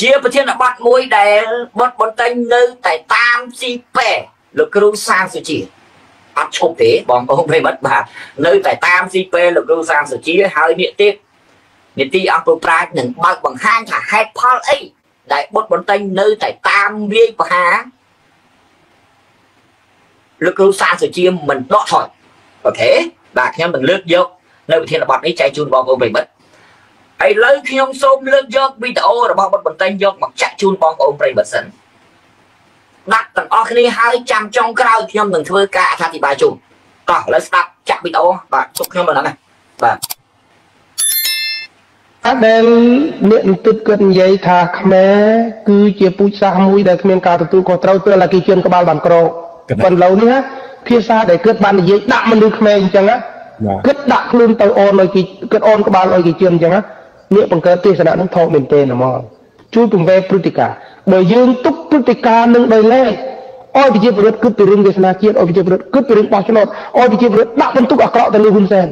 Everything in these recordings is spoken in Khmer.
ជាប្រធានបទមួយដែលបទបន្ទិញនៅតែតាមស៊ីប៉ែលោកគ្រូសានសុជាអត់ឈប់ទេបងប្អូនប្រិមិត្តបាទនៅតែតាមស៊ីប៉ែលោកគ្រូសានសុជាហើយនេះទៀតនីតិអង្គប្រាជ្ញនឹងបើកបង្ហាញថាហេតុផលអីដែលបុតបន្ទិញនៅតែតាមវាយបហាលោកគ្រូសាសុជាមិនដកថយអូខេបាទខ្ញុំនឹងលើកយកនៅវិធានបទនេះចែកជូនបងប្អូនប្រិមិត្ត ឥឡូវខ្ញុំសូមលើកយកវីដេអូរបស់បុតបន្ទិញយកមកចាក់ជូនបងប្អូនប្រិមិត្តសិនដាក់ទាំងអស់គ្នាហើយចាំចុងក្រោយខ្ញុំនឹងធ្វើការអធិប្បាយជូនតោះឥឡូវស្ដាប់ចាក់វីដេអូបាទជប់ខ្ញុំដល់ហ្នឹងបាទអត់ដែលអ្នកន្ទិតគាត់និយាយថាខ្មែរគឺជាពូជសាសន៍មួយដែលគ្មានការទទួលខុសត្រូវពេលតែគេជឿនក្បាលបានក្រប៉ុន្តែនេះភាសាដែលគាត់បាននិយាយដាក់មនុស្សខ្មែរអញ្ចឹងគាត់ដាក់ខ្លួនទៅអូនឲ្យគេគាត់អូនក្បាលឲ្យគេជឿនអញ្ចឹង នេះបង្កើតទេសនានឹងថោកមែនទេហ្មងជួយពង្វែព្រឹត្តិការណ៍បើយើងទុកព្រឹត្តិការណ៍នឹងដោយឡែកអោយប្រជាពលរដ្ឋគិតពីរឿងទេសនាជាតិអោយប្រជាពលរដ្ឋគិតពីរឿងបោះឆ្នោតអោយប្រជាពលរដ្ឋដាក់បន្ទុកអាក្រក់ទៅលើហ៊ុនសែន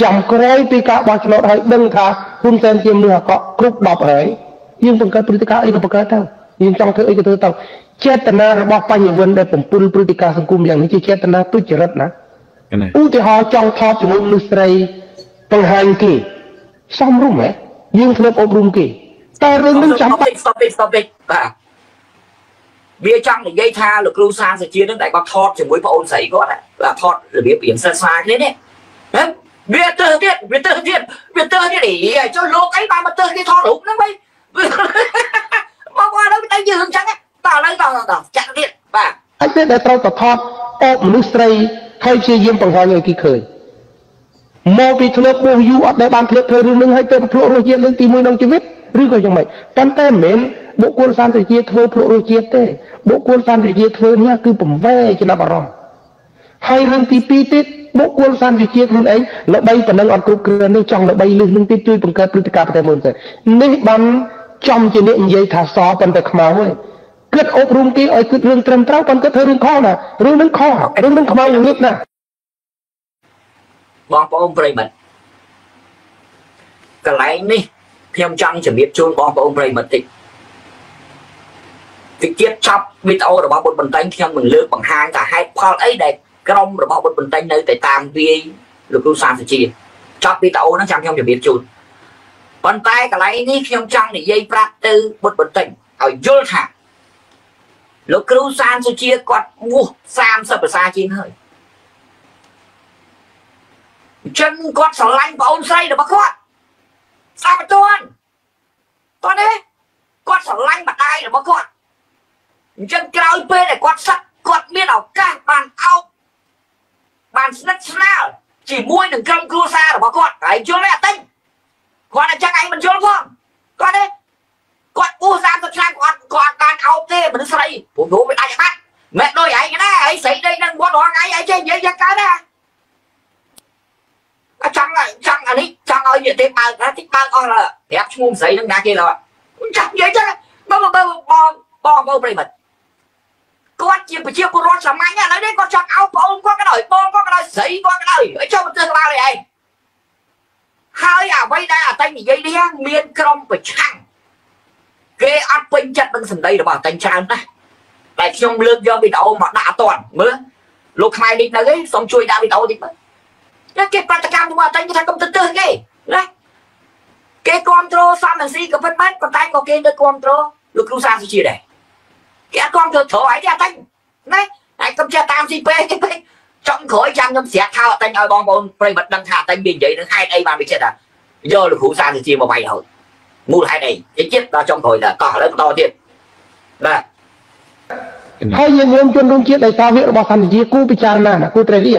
ចាំក្រោយពីការបោះឆ្នោតហើយដឹងថាហ៊ុនសែនជាមនុស្សអាក្រក់គ្រប់10ហើយយើងបង្កើតព្រឹត្តិការណ៍អីក៏បង្កើតទៅយើងចង់ធ្វើអីក៏ធ្វើទៅចេតនារបស់បញ្ញវន្តដែលបំពុលព្រឹត្តិការណ៍សង្គមយ៉ាងនេះជាចេតនាទុច្ចរិតណាឧទាហរណ៍ចង់ថតជាមួយមនុស្សស្រីបង្ហាញគេ សំរុំហ៎យើងធ្លាប់អប់រំគេតែរឿងនឹងចាំបាច់ stop it stop it បាទវាចង់និយាយថាលោកគ្រូសាសជានឹងតែគាត់ថតជាមួយប្អូនស្រីគាត់បាទថតរបៀបរៀងសិក្សាគ្នានេះហ៎វាទៅទៀតវាទៅទៀតវាទៅទៀតអីចុះលោកអីបានមកទៅគេថតរូបហ្នឹងវិញមកមកដល់ទៅយើងអញ្ចឹងតើឥឡូវតើចាក់ទៀតបាទហើយពេលដែលត្រូវទៅថតអបមនុស្សស្រីហើយព្យាយាមបង្ហាញឲ្យគេឃើញ មកពីធ្លាប់បោះយូរអត់ដែលបានធ្លាប់ធ្វើរឿងនឹងឲ្យទៅភ្លក់រសជាតិលើកទី1ក្នុងជីវិតឬក៏យ៉ាងម៉េចប៉ុន្តែមិនមែនបុគ្គលសន្តិជាធ្វើភ្លក់រសជាតិទេបុគ្គលសន្តិជាធ្វើនេះគឺបង្វែរចំណាប់អារម្មណ៍ហើយរឿងទី2ទៀតបុគ្គលសន្តិជាខ្លួនឯងល្បីប៉ុណ្ណឹងអត់គ្រប់គ្រាន់នេះចង់ល្បីលឹះនឹងទៀតជួយបង្កើតព្រឹត្តិការណ៍ប្រទេសមួយទៅនេះបានចំជាអ្នកនិយាយថាសប៉ុន្តែខ្មៅហើយគិតអប់រំគេឲ្យគិតរឿងត្រឹមត្រូវប៉ុន្តែធ្វើរឿងខុសណារឿងនឹងខុសរឿងនឹងខ្មៅយ៉ាងនេះណា បងប្អូនប្រិមិត្តកន្លែងនេះខ្ញុំចង់ជម្រាបជូនបងប្អូនប្រិមិត្តតិចតិចទៀតចប់វីដេអូរបស់បុត្របន្តែងខ្ញុំនឹងលើកបង្ហាញថាហេតុផលអីដែលក្រុមរបស់បុត្របន្តែងនៅតែតាមវាយលោកគ្រូសាស្ត្រជាចប់វីដេអូហ្នឹងចាំខ្ញុំជម្រាបជូនប៉ុន្តែកន្លែងនេះខ្ញុំចង់និយាយប្រាប់ទៅបុត្របន្តែងឲ្យយល់ថាលោកគ្រូសានសុជាគាត់មោះ30ភាសាជាងហើយអញ្ចឹងគាត់ស្រឡាញ់ប្អូនស្រីរបស់គាត់ស្ដាប់បន្ទាន់តោះនេះគាត់ស្រឡាញ់ម្ដាយរបស់គាត់អញ្ចឹងក្រោយពេលដែលគាត់សឹកគាត់មានឱកាសបានអោបបានស្និទ្ធស្នាលជាមួយនឹងក្រុមគ្រួសាររបស់គាត់ហើយយល់ទេអត់ទិញគាត់អញ្ចឹងឯងមិនយល់ផងគាត់ទេគាត់ពូ30ឆ្នាំគាត់គាត់បានអោបទេមនុស្សស្រីព្រោះព្រោះវាដាច់បាត់មិនដូចឯងណាឯងស្រីដេកនឹងវត្តរងថ្ងៃឯងចេះនិយាយយ៉ាងកើតណាអ ចង់ចង់អានេះចង់ឲ្យនិយាយទេបើកណាតិចបើកអស់ឡើប្រាប់ឈ្មោះស្រីនឹងណាគេឡើចង់និយាយចឹងបងបងបងបងបងប្រិមិត្តគាត់ជាប្រជាពលរដ្ឋសាមញ្ញឥឡូវនេះគាត់ចង់ឲ្យបងគាត់ក៏ដោយបងគាត់ក៏ដោយស្រីគាត់ក៏ដោយឲ្យចូលទៅក្បាលឯងហើយអ្វីដែលអតិញនិយាយនេះមានក្រុមប្រឆាំងគេអត់ពេញចិត្តនឹងសម្ដីរបស់អតិញច្រើនណាស់តែខ្ញុំលើកយកវីដេអូមកដាក់អត់តាន់មើលលោកខ្មែរនេះនៅឯងសូមជួយដាក់វីដេអូតិចមើល គេប្រតិកម្មជាមួយអតិញគេថាកុំទៅទើសគេណាគេគ្រប់គ្រងសំនឹងស៊ីក៏ពិតមែនប៉ុន្តែក៏គេនៅគ្រប់គ្រងលោកគ្រូសាសុជាដែរគេអត់គ្រប់គ្រងត្រូវឯងទេអតិញណាហើយកុំចេះតាមស៊ីពេគេពេកចង់ក្រោយចាំខ្ញុំស្រាក់ខោអតិញឲ្យបងប្អូនប្រិមត្តដឹងថាអតិញមាននិយាយនឹងហេតុអីបានវាចិត្តថាយកលោកគ្រូសាសុជាមកវាយហើយមូលហេតុអីនិយាយចិត្តដល់ចុងក្រោយតោះឥឡូវបន្តទៀតបាទហើយយើងយើងជនរួមជាតិដោយសារវារបស់សន្តិជាគូពិចារណាណាគូត្រេរី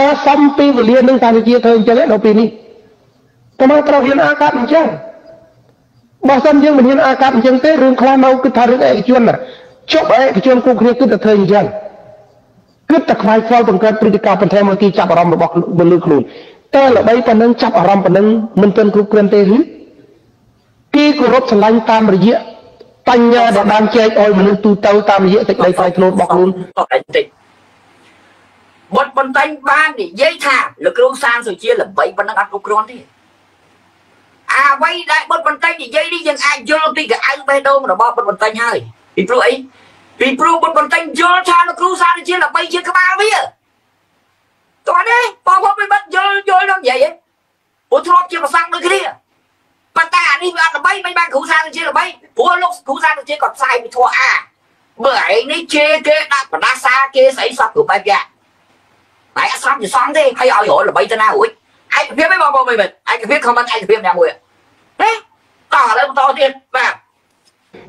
តើសំពីវេលានឹងសន្តិជាធ្វើអញ្ចឹងដល់ពេលនេះតើមកត្រូវហ៊ានអាកាត់អញ្ចឹងបើសិនយើងមិនហ៊ានអាកាត់អញ្ចឹងទេរឿងខ្លះនៅគឺថារឿងឯកជនណាចុះឯកជនគូគ្នាគឺតែធ្វើអញ្ចឹងគឺតែខ្វាយខ្វល់បង្កើតព្រឹត្តិការណ៍បន្ថែមមកទីចាប់អារម្មណ៍របស់មនុស្សខ្លួនតែល្បីប៉ុណ្ណឹងចាប់អារម្មណ៍ប៉ុណ្ណឹងមិនទាន់គ្រប់គ្រាន់ទេឬគេគោរពឆ្លាញ់តាមរយៈបញ្ញាដែលបានចែកឲ្យមនុស្សទូទៅតាមរយៈសេចក្តីថ្លៃថ្នូររបស់ខ្លួនបន្តិច បុតបន្តែងបាននិយាយថាលោកគ្រូសានសុជាល្បីប៉ុណ្ណឹងអត់គ្រប់គ្រាន់ទេអ្វីដែលបុតបន្តិចនិយាយនេះយើងអាចយល់ពីកៅបេះដូងរបស់បុតបន្តិចហើយពីព្រោះអីពីព្រោះបុតបន្តិចយល់ថាលោកគ្រូសារជាល្បីជាក្បាលវាតោះនេះបងប្អូនមិនបាត់យល់យល់ដល់និយាយឯងព្រោះធ្លាប់ជាប្រសង់ដូចគ្នាប៉ុន្តែអានេះវាអត់ល្បីមិនបានគ្រូសារជាល្បីព្រោះលោកគ្រូសារជាគាត់ផ្សាយពីធัวអាបើឯងនេះជេរគេដាក់បដាសាគេស្អីសពគ្រប់បែបយ៉ាង តែអត់សមជាសងទេហើយឲ្យរល្បីទៅណារួចឯកភាពឯងបងប្អូនមិនឯកភាពខមមិនឯកភាពណាមួយណាតោះឥឡូវបន្តទៀតបាទ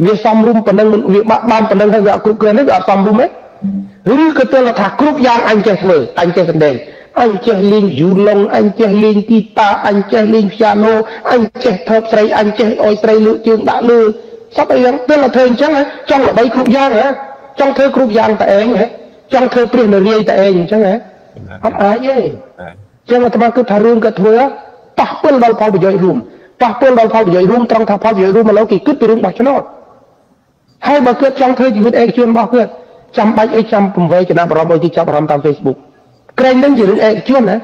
វាសំរុំប៉ុណ្ណឹងវាបាក់បានប៉ុណ្ណឹងហើយវាអត់គ្រប់គ្រាន់ទេវាអត់សំរុំទេឬក៏ទល់ថាគ្រប់យ៉ាងអញចេះធ្វើអញចេះសម្ដែងអញចេះលេងយូឡុងអញចេះលេងហ្គីតាអញចេះលេងព្យ៉ាណូអញចេះថើបស្រីអញចេះអុយស្រីលើកជើងដាក់លើសពអីយ៉ាងទល់តែធ្វើអញ្ចឹងចង់ល្បីគ្រប់យ៉ាងហ៎ចង់ធ្វើគ្រប់យ៉ាងតែឯងហ៎ចង់ធ្វើព្រះនរាយតែឯងអញ្ចឹងហ៎ អត់អាចទេចឹងអាត្មាគិតថារឿងគាត់ធ្វើប៉ះពាល់ដល់ផលប្រយោជន៍រួមប៉ះពាល់ដល់ផលប្រយោជន៍រួមត្រង់ថាផលប្រយោជន៍រួមមកលោកគេគិតពីរឿងបោះឆ្នោតហើយបើគាត់ចង់ធ្វើជីវិតឯកជនរបស់គាត់ចាំបាច់អីចាំពង្វេចំណាប់អារម្មណ៍អីទីចាប់អារម្មណ៍តាម Facebook ក្រែងនឹងជារឿងឯកជនណា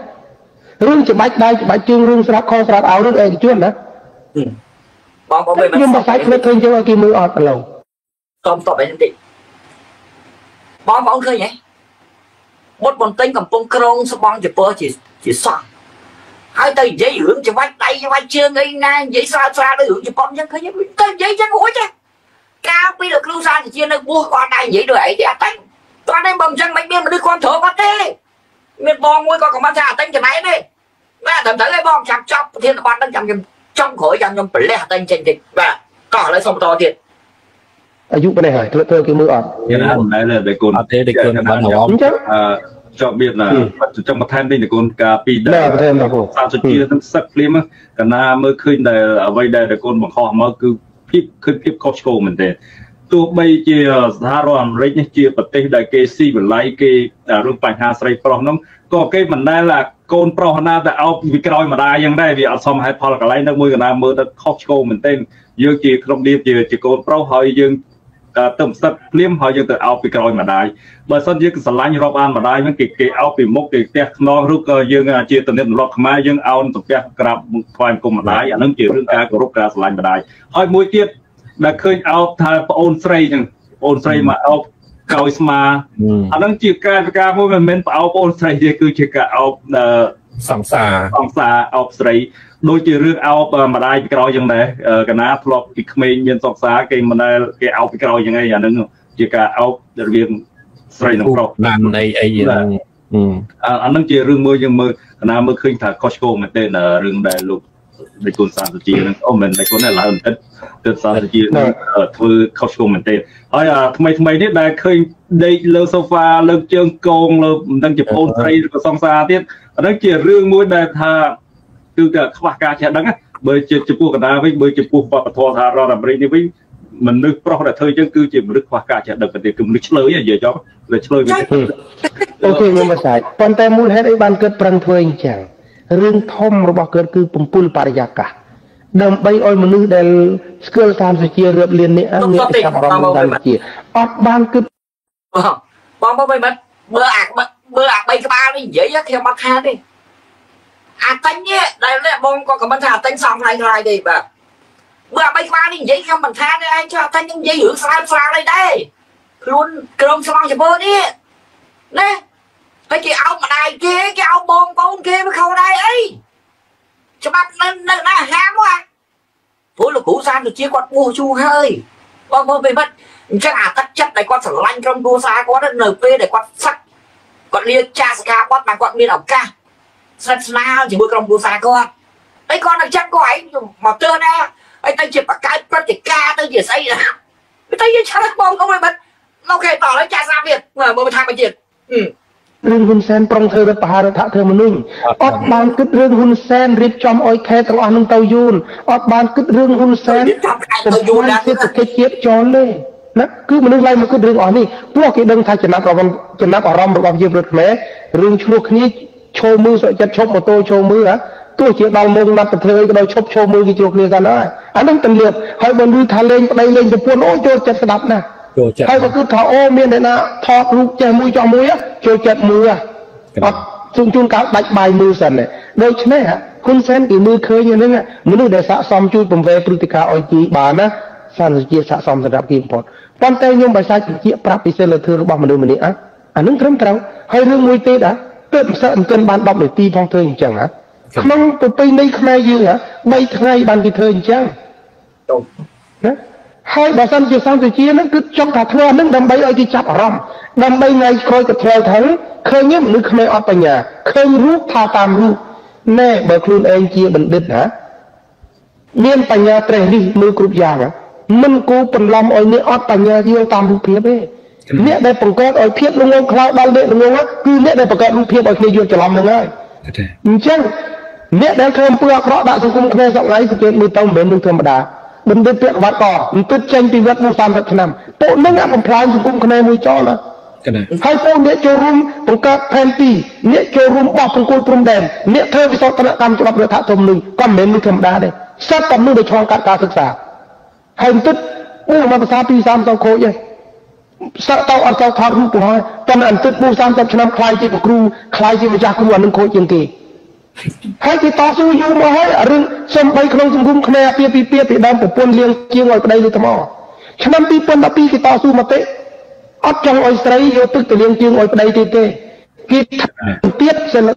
រឿងច្បាច់ដៃច្បាច់ជើងរឿងស្រាប់ខស្រាប់អោរឿងឯកជនណាបងប្អូនមិនខ្ញុំបសាច់ឃើញឃើញចឹងឲ្យគេមើលអត់ឥឡូវតមតបឯបន្តិចបងប្អូនឃើញហ៎ បុតបន្ទិញកំពុងក្រងស្បង់ចពើជាជាសោះហើយទៅនិយាយរឿងច្បាច់ដៃច្បាច់ជើងអីណានិយាយស្រាលស្រាលដូចរឿងជប៉ុនចឹងឃើញទៅនិយាយចឹងរួចទេកាលពីលោកគ្រូសាជានៅបួសគាត់ដែរនិយាយដូចអីទេអត់តែតោះនេះបើមិនចឹងមិនមានមនុស្សគាត់ត្រូវគាត់ទេមានបងមួយគាត់ក៏មិនថាអត់តែចំណែកទេបាទត្រឹមត្រូវឯងបងចាំចប់ប្រធានបទហ្នឹងចាំខ្ញុំចំក្រោយចាំខ្ញុំប្រលះតែចេញតិចបាទតោះឥឡូវសុំបន្តទៀត អាយុប៉ុណ្ណេះហើយធ្វើធ្វើគេមើលអត់យ៉ាងណាមិនដែលតែគុណអត់ទេតែគុណបានអារម្មណ៍អញ្ចឹងអឺជាប់មានណាចង់បន្ថែមនេះគុណការពីដែលបន្ថែមណាគូសាសុជានឹងសឹកភ្លាមកណាមើលឃើញដែលអ្វីដែលគុណបង្ខំមកគឺភាពគឺភាពខុសឆ្គងមែនទេទោះបីជាសហរដ្ឋអាមេរិកនេះជាប្រទេសដែលគេស៊ីបន្លៃគេរឿងបញ្ហាស្រីប្រុសហ្នឹងក៏គេមិនដែលកូនប្រុសណាតែអោបពីក្រោយម្ដាយយ៉ាងដែរវាអត់សមហេតុផលកន្លែងហ្នឹងមួយកណ្ដាលមើលទៅខុសឆ្គងមែនទែនយើងជាក្នុងនាមជាជាកូនប្រុសហើយយើង ទៅផ្សិតភ្លាមហើយយើងទៅអោបពីក្រោយម្ដាយបើសិនយើងស្រឡាញ់រាប់អានម្ដាយហ្នឹងគេគេអោបពីមុខគេផ្ទះខ្នងឬក៏យើងជាតំណែងលប់ខ្មែរយើងអោនទៅផ្ទះក្រាបថ្វាយគុំម្ដាយអាហ្នឹងជារឿងការគោរពការស្រឡាញ់ម្ដាយហើយមួយទៀតដែលឃើញអោបថាប្អូនស្រីហ្នឹងប្អូនស្រីមកអោបកោយស្មាអាហ្នឹងជាការវិការមួយមិនមែនប្អូនប្អូនស្រីទេគឺជាការអោបសង្សារសង្សារអោបស្រី ដូចជារឿងអោបម្ដាយពីក្រោយចឹងដែរកណាធ្លាប់ពីក្មេងមានសង្សារគេមិនដែលគេអោបពីក្រោយចឹងឯងអាហ្នឹងជាការអោបរវាងស្រីនិងប្រុសបានអីអីហ្នឹងអាហ្នឹងជារឿងមួយយើងមើលកណាមើលឃើញថាខុសឆ្គងមែនទេរឿងដែលលោកដៃគុណសាស្ត្រជានឹងអូមិនដៃគុណឡើយបន្តិចទើបសាស្ត្រជាធ្វើខុសឆ្គងមែនទេហើយថ្មីថ្មីនេះដែលឃើញដេកលើសូហ្វាលើកជើងកងលើមិនដឹងជាប្អូនស្រីឬក៏សង្សារទៀតអានោះជារឿងមួយដែលថា គឺតែខ្វះការចេះដឹងបើជាចំពោះកណ្ដាលវិញបើចំពោះវប្បធម៌សហរដ្ឋអាមេរិកនេះវិញមនុស្សប្រុសដែលធ្វើអញ្ចឹងគឺជាមនុស្សខ្វះការចេះដឹងប្រទេសគឺមនុស្សឆ្លើយនិយាយចុះលើឆ្លើយវិញអូខេខ្ញុំមិនស្អាតប៉ុន្តែមូលហេតុអីបានគិតប្រឹងធ្វើអញ្ចឹងរឿងធំរបស់គាត់គឺពំពុលបរិយាកាសដើម្បីឲ្យមនុស្សដែលស្គាល់តាមសុជារៀបលៀននេះមានចាប់អារម្មណ៍តាមសុជាអត់បានគិតបងបងមិនមើលអាមើលអាបីក្បាលនេះនិយាយខ្ញុំអត់ខាតទេ អាតិញនេះដែលបងក៏ខមមិនថាអាតិញសំថ្លៃថ្លៃទេបាទមើលអាបីក្បាលនេះនិយាយខ្ញុំមិនថាទេឯងចុះអាតិញនឹងនិយាយរឿងស្រាលស្រាលអីដែរខ្លួនក្រុមស្មងចំពោះនេះណាហើយគេអោបម្ដាយគេគេអោបបងប្អូនគេវាខុសដែរអីច្បាប់នៅនៅណាហាមហ៎ព្រោះលោកគ្រូសាមទៅជាគាត់ពោះជូហើយបងប្អូនពេលមិត្តអញ្ចឹងអាទឹកចិត្តដែលគាត់ស្រឡាញ់ក្រុមគ្រួសារគាត់នៅពេលដែលគាត់សឹកគាត់លាចាសកាបត់បានគាត់មានឱកាស ស្និទ្ធស្នាលជាមួយក្រុមគ្រួសារគាត់ហើយគាត់នឹងចិត្តគាត់ឯងមកទើណាហើយទៅជាបកកើតព្រឹត្តិការណ៍ទៅជាស្អីណាទៅយើងឆាត់បងប្អូនមិនអូខេតោះហើយចាសាទៀតមើលថាមកទៀតរឿងហ៊ុនសែនប្រុងធ្វើរដ្ឋបហារដ្ឋធម្មនុញ្ញអត់បានគិតរឿងហ៊ុនសែនរៀបចំអុយខេទាំងអស់នឹងទៅយូនអត់បានគិតរឿងហ៊ុនសែនទៅយូនណាសេដ្ឋកិច្ចជាតិចោលទេណាគឺមនុស្សឡើងមកគិតរឿងអស់នេះព្រោះគេដឹងថាចំណាប់អារម្មណ៍ចំណាប់អារម្មណ៍របស់យើងរដ្ឋខ្មែររឿងឆ្លោះគ្នា ឈោមើលសុខចិត្តឈប់ម៉ូតូឈោមើលហ៎ទោះជាដល់មុខណាត់ប្រធ្វើក៏ដោយឈប់ឈោមើលគេជ្រុះគ្នាកាន់ហើយអានឹងទន្លាប់ហើយបើនិយាយថាលេងប្តីលេងប្រពន្ធអូចូលចិត្តស្ដាប់ណាស់ចូលចិត្តហើយក៏គឺថាអូមានអ្នកណាថតរូបចេះមួយចោះមួយចូលចិត្តមួយអត់ជួនជួនកាលដាច់បាយមើលសិនដូច្នេះហ៊ុនសែនគេមើលឃើញហ្នឹងមនុស្សដែលស័កសមជួយបំពេព្រឹត្តិការណ៍ឲ្យជីបានណាសន្តិជាស័កសមសម្រាប់គេបំផុតប៉ុន្តែខ្ញុំបើសាច់ជាប្រាប់ពីសិលធម៌របស់មនុស្សម្នាក់អានឹងត្រឹមត្រូវហើយរឿងមួយទៀតណា ទើបមិនសឹកមិនទាន់បាន10នាទីផងធ្វើអញ្ចឹងណាក្នុងប្រពៃណីខ្មែរយើង3ថ្ងៃបានគេធ្វើអញ្ចឹងណាហើយបើសិនជាសន្តិជានឹងគឺចង់ថាធ្វើនឹងដើម្បីឲ្យគេចាប់អារម្មណ៍ដើម្បីថ្ងៃក្រោយក៏ធ្លាវថាឃើញមនុស្សខ្មែរអត់បញ្ញាឃើញរូបថាតាមរូបណែបើខ្លួនឯងជាបណ្ឌិតណាមានបញ្ញាត្រេះនេះមើលគ្រប់យ៉ាងមិនគូបន្លំឲ្យអ្នកអត់បញ្ញាយល់តាមរូបភាពទេ អ្នកដែលបង្កើតឲ្យភាពល្ងងខ្លៅដល់អ្នកល្ងងគឺអ្នកដែលបង្កើតរូបភាពឲ្យគ្នាយល់ច្រឡំហ្នឹងហើយអញ្ចឹងអ្នកដែលធ្វើអំពើអាក្រក់ដាក់សង្គមខ្មែរសប្ងៃសង្កេតមើលទៅមិនមែនរឿងធម្មតាបណ្ឌិតពាក់វត្តកមិនទិតចេញពីវត្តមក30ឆ្នាំពួកនឹងអាកំ pl ាញសង្គមខ្មែរមួយចោលណាហើយពួកអ្នកចូលរួមបង្កើតផែនទីអ្នកចូលរួមបោះបង្គោលព្រំដែនអ្នកធ្វើវិសោធនកម្មច្បាប់រដ្ឋធម្មនុញ្ញក៏មិនមែនមួយធម្មតាដែរសិតតែមនុស្សដែលឆ្លងកាត់ការសិក្សាហើយទិតអូមកភាសា2 30ខូចឯង សក់តោអត់ចូលថតរូបទៅហើយប៉ុន្តែអន្តិតពូ30ឆ្នាំខ្លាយជាគ្រូខ្លាយជាម្ចាស់គ្រូអានឹងខូចជាងគេហើយគេតស៊ូយូរមកហើយរឿងសំបីក្នុងសង្គមខ្មែរពីពីពីពីដើមប្រពន្ធលៀងជាងឲ្យប្តីលើថ្មឆ្នាំ2012គេតស៊ូមតិអត់ចង់ឲ្យស្រីយកទឹកទៅលៀងជាងឲ្យប្តីទៀតទេគេទៀតសិល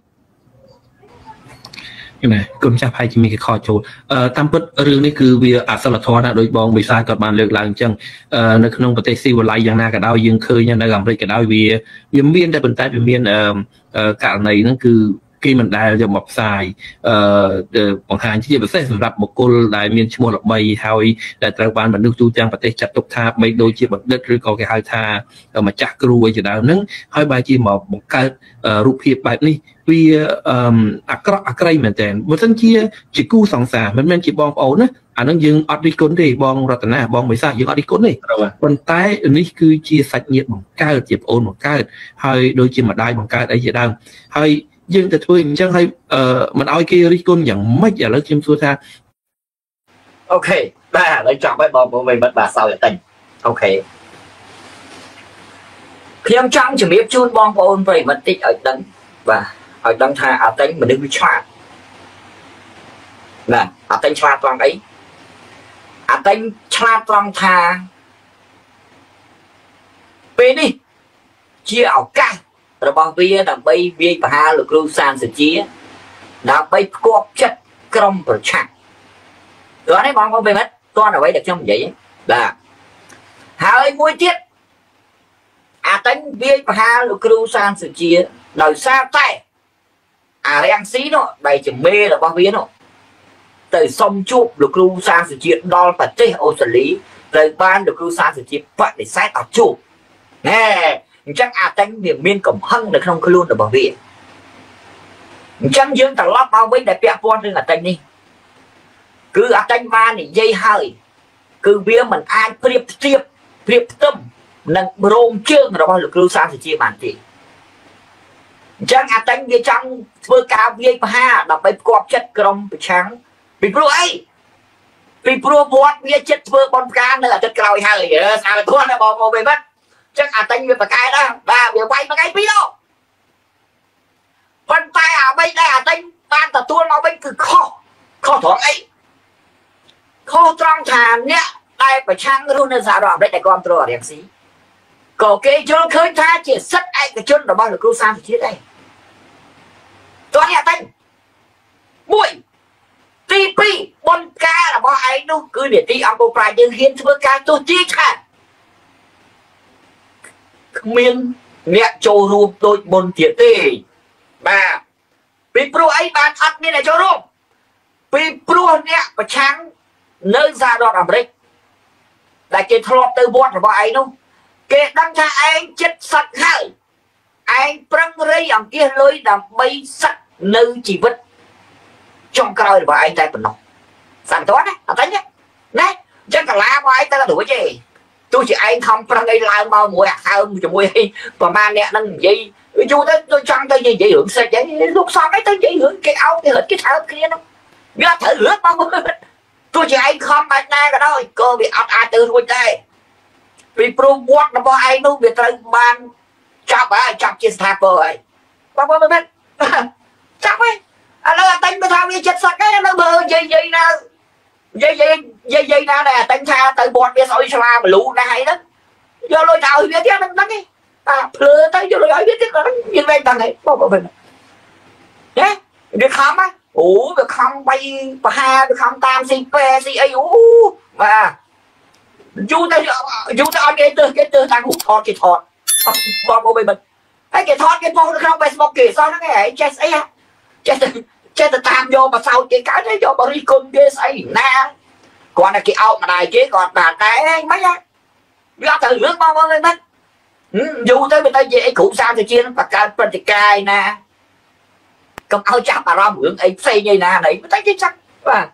ណាគុំចាស់ផៃជាមានគេខកចូលអឺតាមពិតរឿងនេះគឺវាអសិលធម៌ណាដោយបងវិសាលគាត់បានលើកឡើងអញ្ចឹងអឺនៅក្នុងប្រទេសស៊ីវិល័យយ៉ាងណាក៏ដោយយើងឃើញនៅអាមេរិកក៏ដោយវាវាមានតែប៉ុន្តែវាមានអឺករណីហ្នឹងគឺ គេមិនដែលយកមកផ្សាយអឺបង្ហាញជាពិសេសសម្រាប់បុគ្គលដែលមានឈ្មោះល្បីហើយដែលត្រូវបានមនុស្សទូទាំងប្រទេសចាត់ទុកថាបីដូចជាបណ្ឌិតឬក៏គេហៅថាម្ចាស់គ្រូអីជាដើមហ្នឹងហើយបែរជាមកបង្កើតរូបភាពបែបនេះវាអាក្រក់អាក្រៃមែនតើបើមិនជាជាគូសង្សារមិនមែនជាបងប្អូនណាអានឹងយើងអត់រិះគន់ទេបងរតនាបងបិសាយើងអត់រិះគន់ទេប៉ុន្តែនេះគឺជាសាច់ញាតិបង្កើតជាប្អូនបង្កើតហើយដូចជាម្ដាយបង្កើតអីជាដើមហើយ យើងទៅធ្វើអញ្ចឹងហើយអឺមិនឲ្យគេរិះគន់យ៉ាងម៉េចឥឡូវខ្ញុំសួរថា okay បាទឥឡូវចប់ហើយបងប្អូនវិមិត្តបាទសោយតែ okayខ្ញុំចង់ជំរាបជូនបងប្អូនប្រិមិត្តតិចឲ្យដឹងបាទឲ្យដឹងថាអតិញមនុស្សវាឆ្លាតណាអតិញឆ្លាតត្រង់អីអតិញឆ្លាតត្រង់ថាពេលនេះជាឱកាស របស់វាដើម្បីវាយប្រហារលោកគ្រូសានសជាដើម្បីផ្គប់ចិត្តក្រុមប្រឆាំងតើនេះបងប្អូនពេលមិត្តតើអ្វីដែលខ្ញុំនិយាយបាទហើយមួយទៀតអាតេញវាយប្រហារលោកគ្រូសានសុជាដោយសារតែអារាំងស៊ីនោះដែលជាមេរបស់វានោះទៅសុំជួបលោកគ្រូសានសុជាដល់ប្រទេសអូស្ត្រាលីត្រូវបានលោកគ្រូសានសុជាបដិសេធអត់ជួបណែ អញ្ចឹងអាតេញវាមានកំហឹងនៅក្នុងខ្លួនរបស់វាអញ្ចឹងយើងត្រឡប់មកវិញដែលពាក់ព័ន្ធនឹងអាតេញនេះគឺអាតេញបាននិយាយហើយ គឺវាមិនអាចប្រៀបធៀបប្រៀបផ្ទឹមនឹងរោមជើងរបស់លោកគ្រូសាស្ត្រជាបានទេអញ្ចឹងអាតេញវាចង់ធ្វើការវាយប្រហារដើម្បីផ្គប់ចិត្តក្រុមប្រឆាំងពីព្រោះអីពីព្រោះវត្តវាចិត្តធ្វើបនផ្ការនៅអាទិត្យក្រោយហើយស្អាតធន់ណាបងប្អូនវិញ ចឹងអាតេញវាប្រកែដែរបាទវាវាយប្រកែពីរដងប៉ុន្តែអ្វីដែលអាតេញបានទទួលមកវិញគឺខុសខុសត្រង់អីខុសត្រង់ថាអ្នកដែលប្រឆាំងរស់នៅសហរដ្ឋអាមេរិកដែលគ្រប់គ្រងអរិយស៊ីក៏គេយល់ឃើញថាជាសិទ្ធិឯកជនរបស់លោកគ្រូសាស្ត្រជាតិដែរតោះនេះអត់ទេមួយទី2បុណ្យការរបស់ឯងនោះគឺនីតិអង្គប្រាជ្ញយើងហ៊ានធ្វើការទោះជាឆាត គ្មានអ្នកចូលរួមដូចមុនទៀតទេបាទពីព្រោះអីបានអត់មានអ្នកចូលរួមពីព្រោះអ្នកប្រឆាំងនៅសហរដ្ឋអាមេរិកដែលគេធ្លាប់ទៅវត្តរបស់ឯងនោះគេដឹងថាឯងចិត្តសឹកហើយឯងប្រឹងរៃអង្គាសលុយដើម្បីសឹកនៅជីវិតចុងក្រោយរបស់ឯងតែប៉ុណ្ណោះសាំតោះណាអត់ទេណាអញ្ចឹងកាឡារបស់ឯងទៅរួចទេ ទោះជាឯងខំប្រឹងអីឡើងមកមួយអាហើមជាមួយអីប្រហែលអ្នកហ្នឹងនិយាយយូរទៅដូចចង់ទៅនិយាយរឿងសិចអីលោកសំអីទៅនិយាយរឿងគេអោបគេរត់គេថើបគ្នាហ្នឹងវាត្រូវរឿងបងទោះជាឯងខំបែបណាក៏ដោយក៏វាអត់អាចទៅរួចដែរពីព្រោះវត្តរបស់ឯងនោះវាត្រូវបានចាប់ហើយចាប់ជាស្ថាពរហើយបងប្អូនមើលចាប់ហើយឥឡូវអាតែងទៅថាវាចិត្តសឹកហើយឥឡូវមើលយាយយាយណា យាយយាយយាយយាយណាដែលអាតែងថាទៅបត់វាស្អុយឆ្លាមលូណាហើយហ្នឹងយកលុយទៅឲ្យវាទៀតហ្នឹងហ្នឹងឯងអាភ្លើទៅយកលុយឲ្យវាទៀតហ្នឹងយើងវិញតាំងឯងបងបងណាវាខំហ៎អូវាខំបីបហាវាខំតាមស៊ីពេស៊ីអីអូបាទយូរទៅយូរទៅអត់គេទើសគេទើសតាំងរូបថតគេថតបងបងបីមិនហើយគេថតគេផុសនៅក្នុង Facebook គេសោះហ្នឹងឯងចេះស្អីចេះទៅ ចេះទៅតាមយកមកសោតគេកើតយកបរិគុណគេស្អីណាគាត់តែគេអោបម្ដាយគេគាត់បានដែរមិនហ៎វាអត់ទៅរឿងបងបងមិនយូរទៅវាទៅនិយាយអីគ្រូសាស្ត្រទៅជាបង្កើតព្រឹត្តិការណ៍ណាកុំឲ្យចាប់អារម្មណ៍រឿងអីផ្សេងឯណាណៃតែគេចាប់បាទ